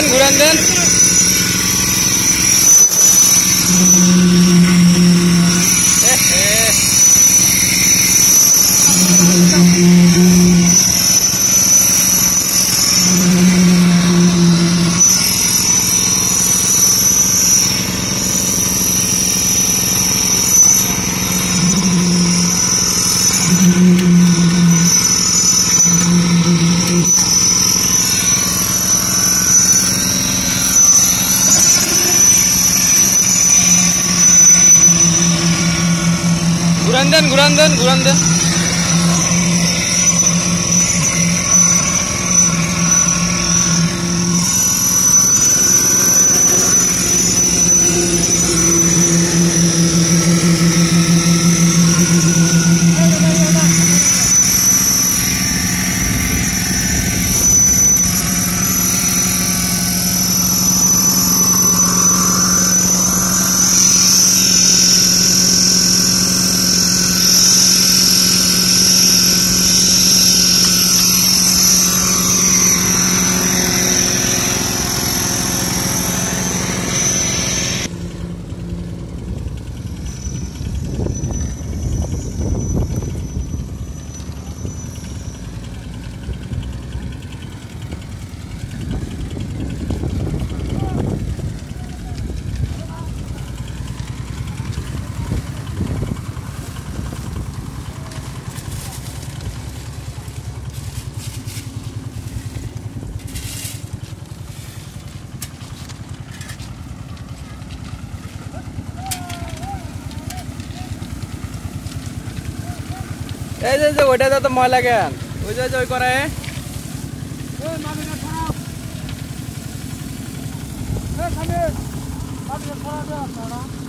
Gurandán, Gurandán. এই যে যে ওইটা তো ময়লা গেল ওই যে ওই করে। এই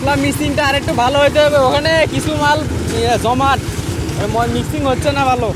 মশলা মিক্সিংটা আর একটু ভালো হইতে হবে। ওখানে কিছু মাল জমাট। মিক্সিং হচ্ছে না ভালো।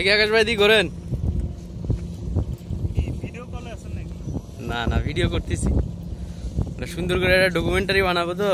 দেখি আকাশ ভাই দি করেন ভিডিও কলে আছেন নাকি? না না ভিডিও করতেছি। সুন্দর করে একটা ডকুমেন্টারি বানাবো তো।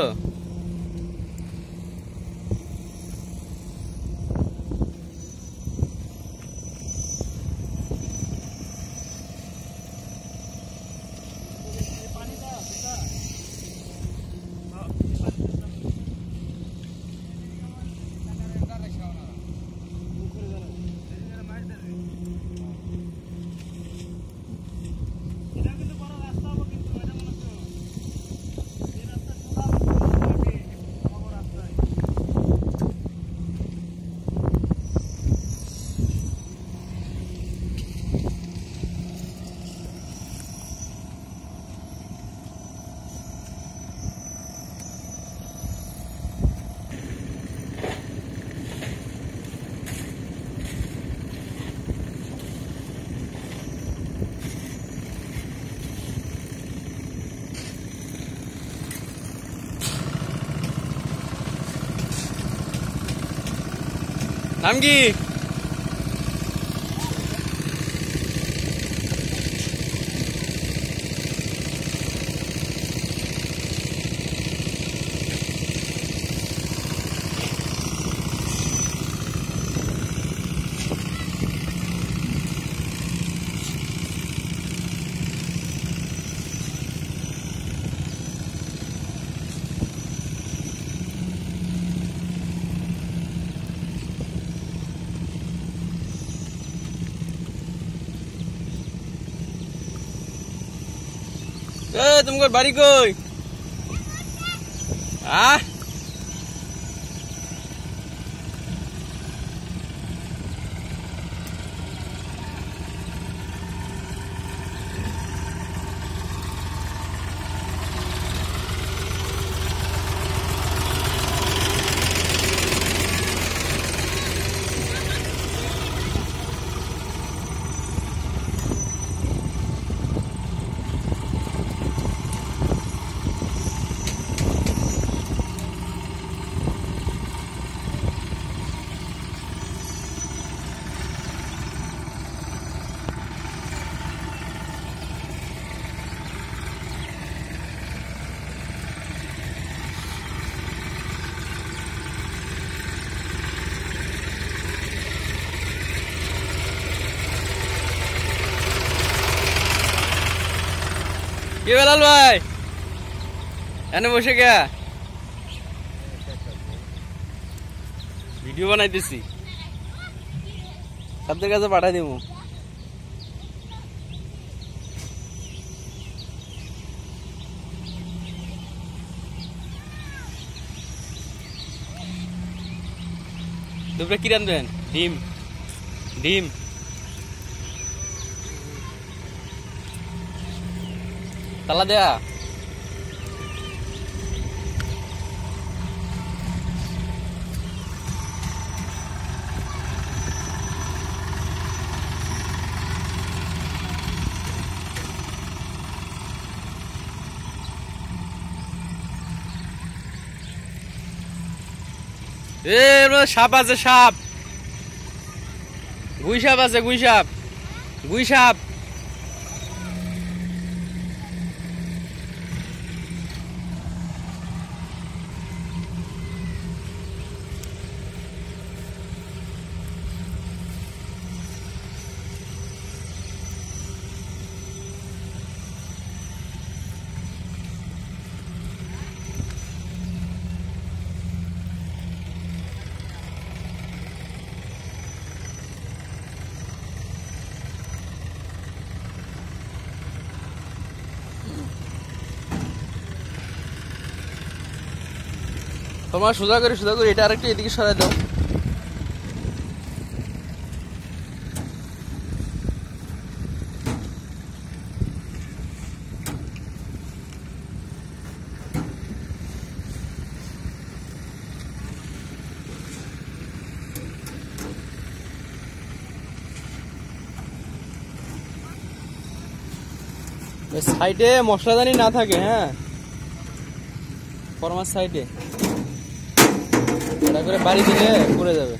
নাম কি এ তোমার বাড়ি কই? আহ কি বেলাল ভাই এনে বসে গে ভিডিও বানাইতেছি সাদের কাছে পাঠাই দিব দুপুরে কি রান্ধবেন? ডিম। ডিম। তালা দেয়া। সাপ আছে সাপ। গুই সাপ আছে গুই সাপ। গুই সাপ। তোমার সোজা করে সোজা করে, এটা আরেকটা এদিকে সরাই দাও। সাইডে মশলাদানি না থাকে হ্যাঁ? ফরমার সাইডে। তারপরে মানে বাড়ি দিলে পড়ে যাবে।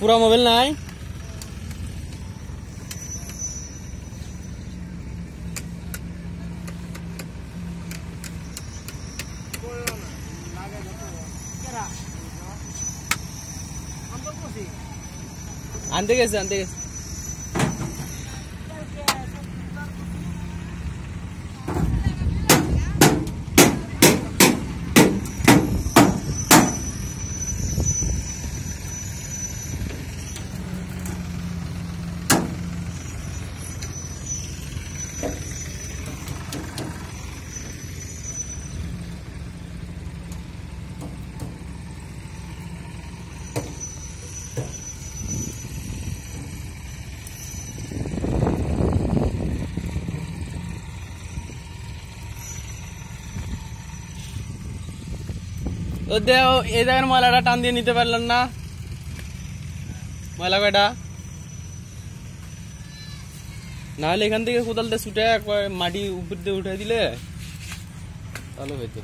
পুরা মোবাইল নাই? अंदे अंदे দেও এই জায়গার ময়লাটা টান দিয়ে নিতে পারলেন না। ময়লা কয়টা? নাহলে এখান থেকে কোদালটা ছুটে একবার মাটি উপর দিয়ে উঠে দিলে, তাহলে হইতো।